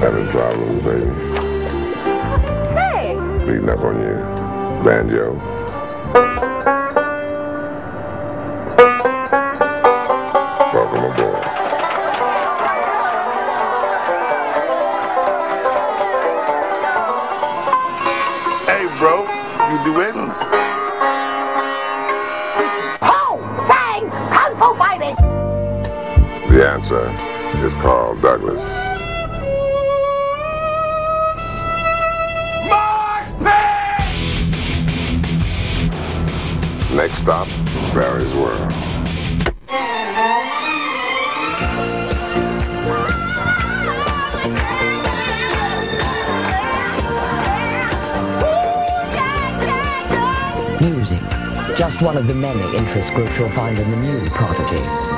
Orleans, baby. Hey! Beating up on you. Banjo. Welcome aboard. Hey, bro, you duetting? Ho! Sang! Kung Fu fighting! The answer is Carl Douglas. Next stop, Barry's World. Music. Just one of the many interest groups you'll find in the new Prodigy.